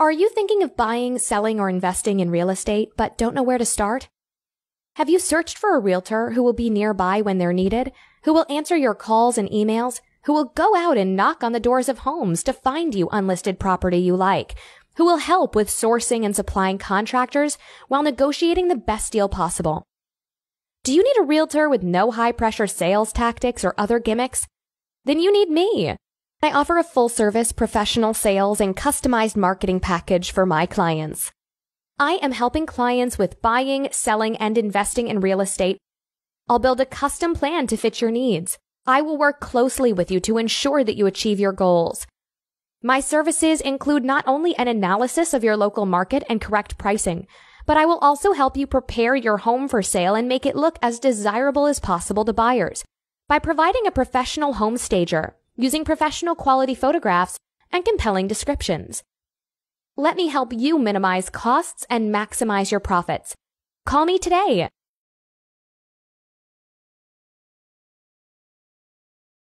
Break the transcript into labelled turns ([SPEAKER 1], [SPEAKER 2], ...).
[SPEAKER 1] Are you thinking of buying, selling, or investing in real estate, but don't know where to start? Have you searched for a realtor who will be nearby when they're needed, who will answer your calls and emails, who will go out and knock on the doors of homes to find you unlisted property you like, who will help with sourcing and supplying contractors while negotiating the best deal possible? Do you need a realtor with no high pressure sales tactics or other gimmicks? Then you need me. I offer a full service professional sales and customized marketing package for my clients. I am helping clients with buying, selling, and investing in real estate. I'll build a custom plan to fit your needs. I will work closely with you to ensure that you achieve your goals. My services include not only an analysis of your local market and correct pricing, but I will also help you prepare your home for sale and make it look as desirable as possible to buyers by providing a professional home stager using professional quality photographs and compelling descriptions. Let me help you minimize costs and maximize your profits. Call me today